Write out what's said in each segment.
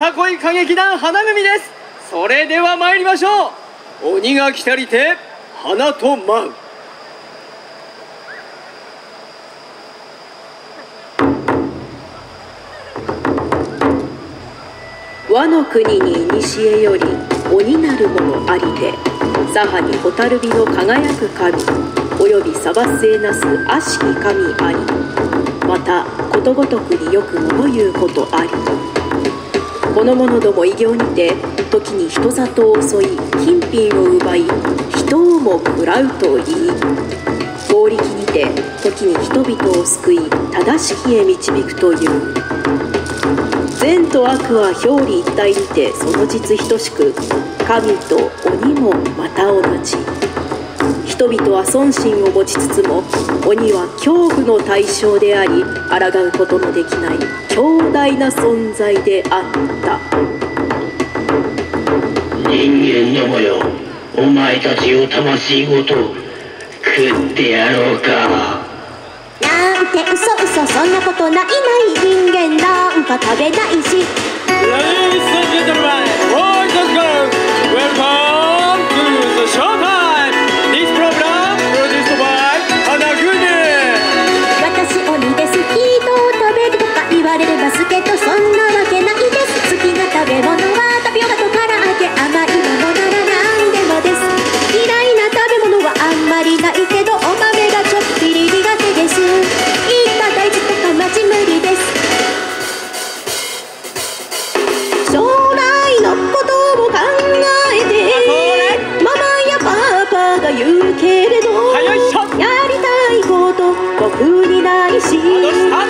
タコイ歌劇団花組です。それでは参りましょう。鬼が来たりて花と舞う。和の国に古より鬼なるものありて左派に蛍火の輝く神およびサバスなす悪しき神あり。またことごとくによくもの言うことあり。この者ども異形にて時に人里を襲い金品を奪い人をも食らうと言い合力にて時に人々を救い正しきへ導くという。善と悪は表裏一体にてその実等しく神と鬼もまた同じ。人々は尊心を持ちつつも鬼は恐怖の対象であり抗うことのできない強大な存在であった。人間どもよお前たちを魂ごと食ってやろうか。なんて嘘嘘そんなことないない人間なんか食べないし。Ladies and gentlemen, boys and girls, welcome けどそんなわけないです好きな食べ物はタピオカと唐揚げ甘いものなら何でもです嫌いな食べ物はあんまりないけどお豆がちょ。っぴり苦手ですいった大豆とかマジ無理です将来のことを考えてママやパパが言うけれどやりたいこと僕にないし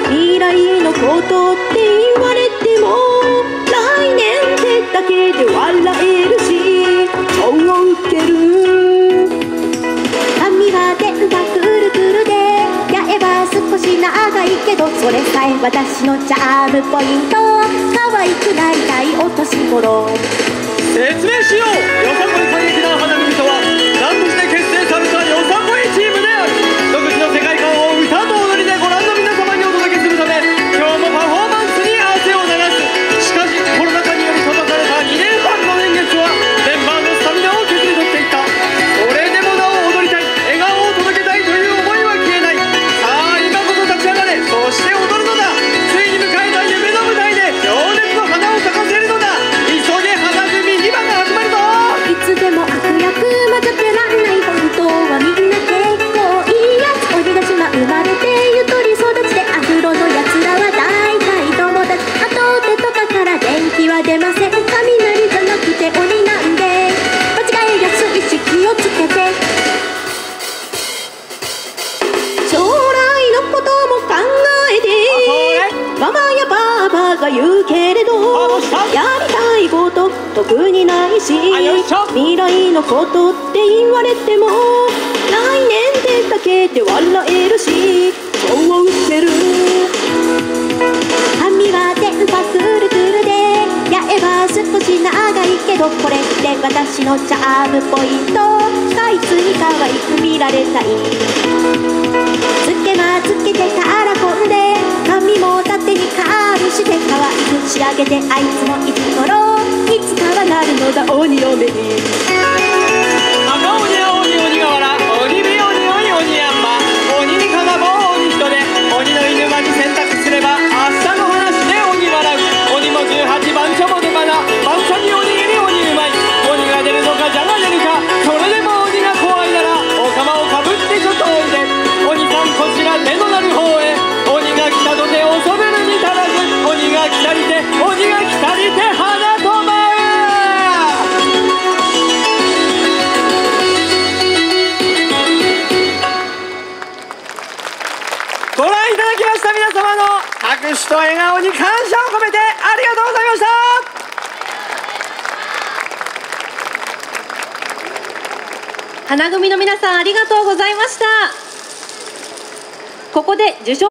未来のことって言われても来年ってだけで笑えるし超ウケる髪は電話くるくるでやえば少し長いけどそれさえ私のチャームポイント。可愛くなりたいお年頃。説明しよう。よさこい歌劇団花パパが言うけれどやりたいこと特にないしあよいしょ。未来のことって言われても来年でだけで笑えるしそうウケる。髪は電波くるくるでやえば少し長いけどこれって私のチャームポイント。あいつに可愛く見られたい。つけまつけてあいつもいつ頃いつかはなるのだ。鬼嫁にご覧いただきました皆様の拍手と笑顔に感謝を込めてありがとうございました。花組の皆さんありがとうございました。ここで受賞